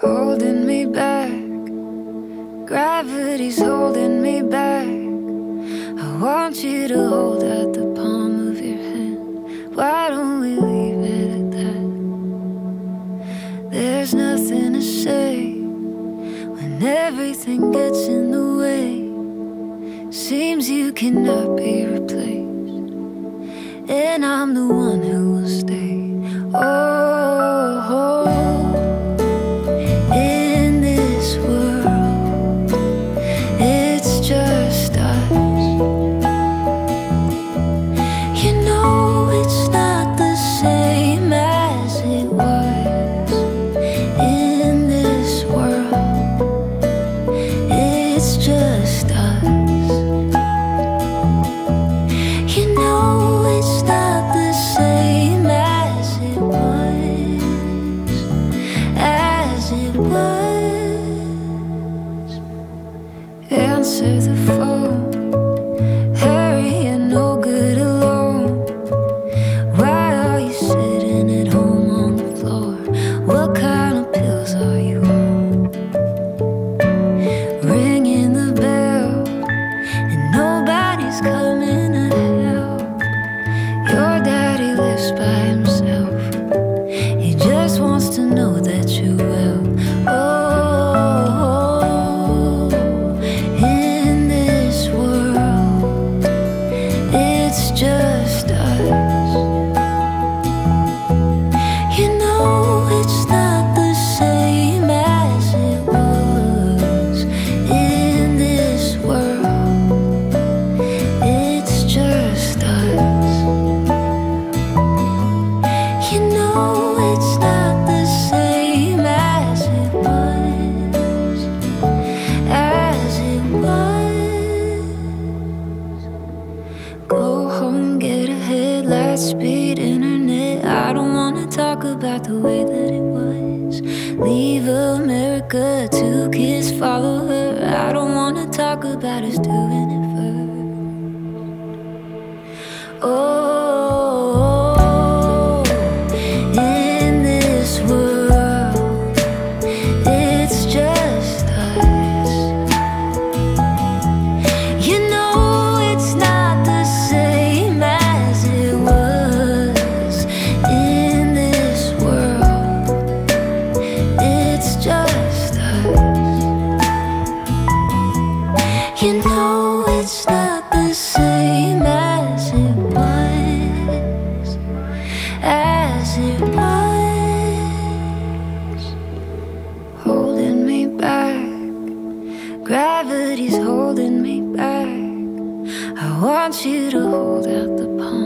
holding me back. Gravity's holding me back. I want you to hold out the palm of your hand. Why don't we leave it at that? There's nothing to say when everything gets in the way. Seems you cannot be replaced, and I'm the one who will stay. Talk about the way that it was. Leave America, two kids follow her. I don't wanna talk about us doing it first. Oh, You know it's not the same as it was, as it was. Holding me back, gravity's holding me back. I want you to hold out the palm